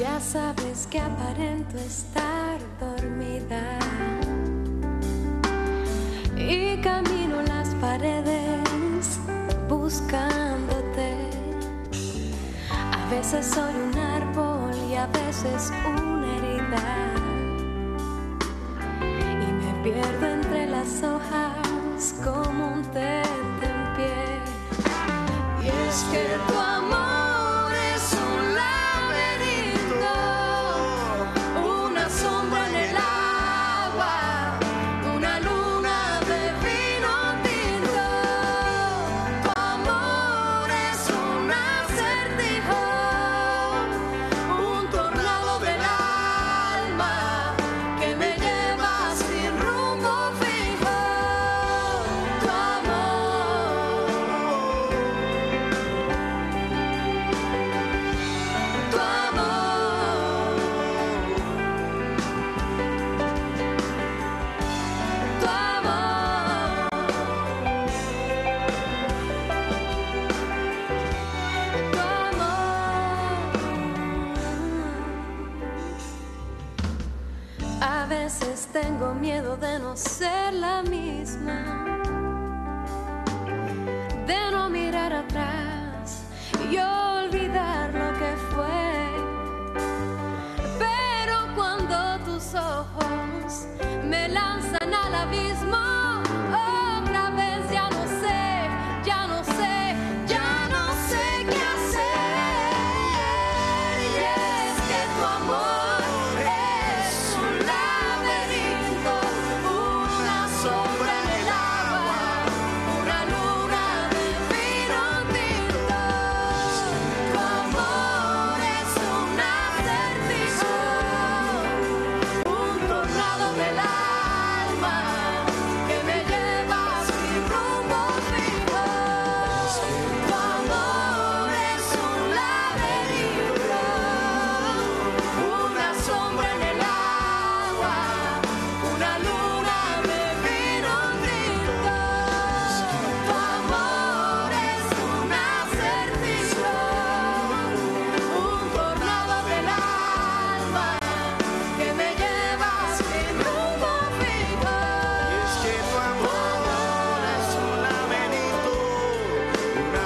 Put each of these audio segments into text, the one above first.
Ya sabes que aparento estar dormida y camino las paredes buscándote. A veces soy un árbol y a veces una herida y me pierdo entre las hojas como un tente en pie. Y es que tu amor A veces tengo miedo de no ser la misma de no mirar atrás y olvidar lo que fue. Pero cuando tus ojos me lanzan al abismo,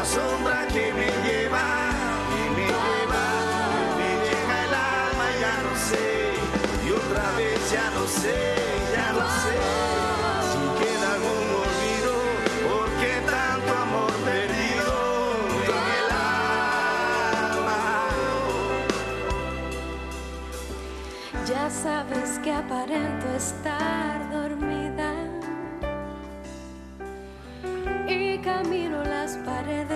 sombra que me lleva, que me lleva, me llega el alma, ya no sé, y otra vez ya no sé, ya no sé, si queda algún olvido, porque tanto amor perdido en el alma. Ya sabes que aparento estar dormida y camino las paredes